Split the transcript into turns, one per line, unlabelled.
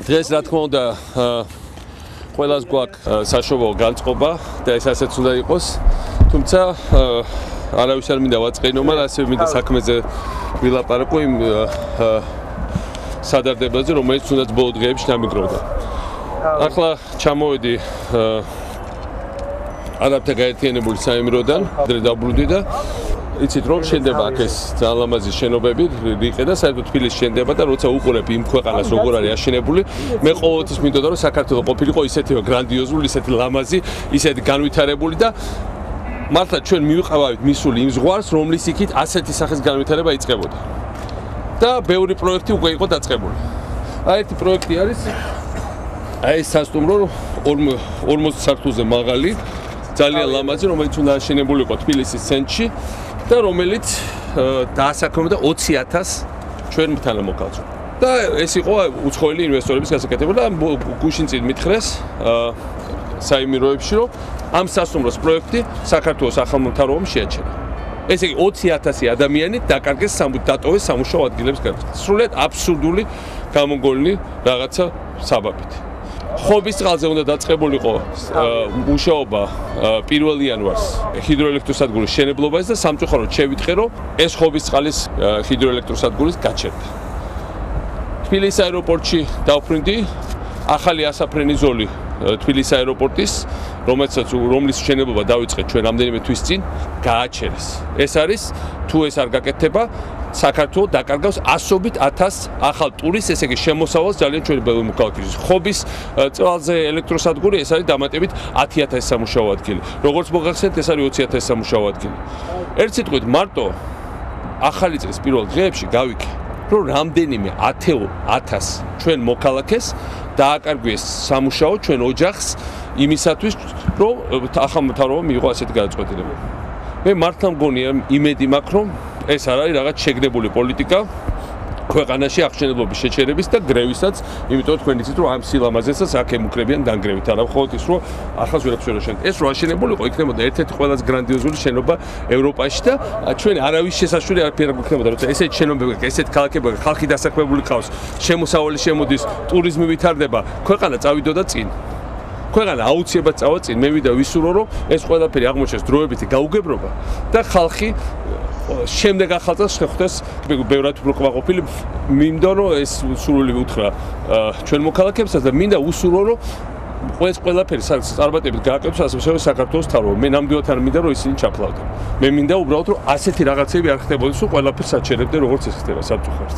დღეს რა თქმა უნდა ყველას გვაქვს საშობო განწყობა და ეს ასეც უნდა იყოს. თუმცა არავის არ მინდა ვაწყენო, მაგრამ ასე მინდა საქმეზე ვილაპარაკო იმ სადარდებაზე, რომელიც თუნდაც ბოლო დღეებში დამიგროვდა. ახლა ჩამოვედი არაბთა გაერთიანებული საიმროდან, დღე დაბრუნდი და იცით რომ შენდება აქ ეს ძალამაზი შენობები რიყე და საერთოდ თბილისში შენდება და როცა უყურებ იმ ქვეყანას როგორ არის აშენებული მე ყოველთვის მინდოდა რომ საქართველოს ყოფილიყო ისეთი გრანდიოზული ისეთი ლამაზი ისეთი განვითარებული და მართლა ჩვენ მივიყავით მისული იმ ზღვარს რომლის იქით ასეთი სახის განვითარება იწყებოდა და ბევრი პროექტი უკვე იყო დაწყებული. აი ერთი პროექტი არის აი ეს სასტუმრო 40 საფრთხეზე მაღალი ძალიან ლამაზი რომელიც უნდა აშენებულიყო თბილისის ცენტრში და რომელიც დაასაქმებდა 20000 ჩვენ თანამოქალაქეებს. და ეს იყო უცხოელი ინვესტორების გასაკეთებელი და გუშინ წინ მითხრეს საიმიროებში რომ ამ სასტუმროს პროექტი საქართველოს ახალმოთავრობამ შეაჩერა. ესე იგი 20000 ადამიანი დაკარგეს დატოვეს სამუშაო ადგილებს გარდა. სრულიად აბსურდული გამოგონილი რაღაცა საბაბით. ხობის წყალზე უნდა დაწყებულიყო მუშაობა 1 იანვარს ჰიდროელექტროსადგურის შენებლობაზე და სამწუხაროდ შევიტყე რომ ეს ხობის წყალის ჰიდროელექტროსადგურის გაჩერდა. თბილისის აეროპორტში დავფრინდი ახალი ასაფრენი ზოლი თბილისის აეროპორტის რომელსაც რომლის შენებლობა დაიწყე ჩვენ რამდენიმე თვის წინ გააჩერეს. ეს არის თუ ეს არ გაკეთდება საქართველოს დაკარგავს ასობით 1000 ახალ ტურისტს, ესე იგი შემოსავალს ძალიან ჩვენი ბევრი მოქალაქის. ხობის წვალზე ელექტროსადგური ეს არის დამატებით 10000 სამუშაო ადგილი. როგორც მოგახსენეთ, ეს არის 20000 სამუშაო ადგილი. ერთ სიტყვით, მარტო ახალი წლის პირველ დღეებში გავიქე, რომ რამდენიმე 10000 ჩვენ მოქალაქეს დააკარგვეს სამუშაო ჩვენ ოჯახს იმისათვის, რომ ახალ მთავრობა მიიღო ასეთი გადაწყვეტილება. მე მართლა მგონია იმედი მაქვს, რომ ეს არ არის რაღაც შეგდებული პოლიტიკა ქვეყანაში აღშენებლობის შეჩერების და გრევისაც, იმიტომ თქვენ იცით რომ ამ სილამაზესაც აქ ემუქრებიან განგრევით, არა მხოლოდ ის რომ ახალს ვერაფერს ვერ აშენებთ. ეს რო აშენებულიყო, იქნებოდა ერთ-ერთი ყველაზე გრანდიოზული შენობა ევროპაში და ჩვენ არავის შესაშველი არაფერი არ გვქნებოდა, როცა ესეთი შენობები, ესეთი ქალაქები, ხალხი დასაქმებული ყავს, შემოსავალი შემოდის, ტურიზმი ვითარდება, ქვეყანა წავიდოდა წინ. ქვეყანა აუცილებლად წავა წინ. მე ვიდა ვისურვო რომ ეს ყველაფერი აღმოჩნდეს დროებითი გაუგებრობა და ხალხი შემდეგ ახალწელს შეხვდეს ბევრად უფრო ყვაყოფილი. მინდა რომ ეს სრული უთხრა ჩვენ მოქალაქეებსაც და მინდა უსურვო რომ ეს ყველაფერი წარმატებით გააკეთოს ასე საქართველოს თავრობა მე ნამდვილად არ მინდა რომ ისინი ჩაფლავდნენ. მე მინდა უბრალოდ რომ ასეთი რაღაცები არ ხდებოდეს რომ ყველაფერს აჩერებდნენ როგორც ეს ხდება საფრთხეს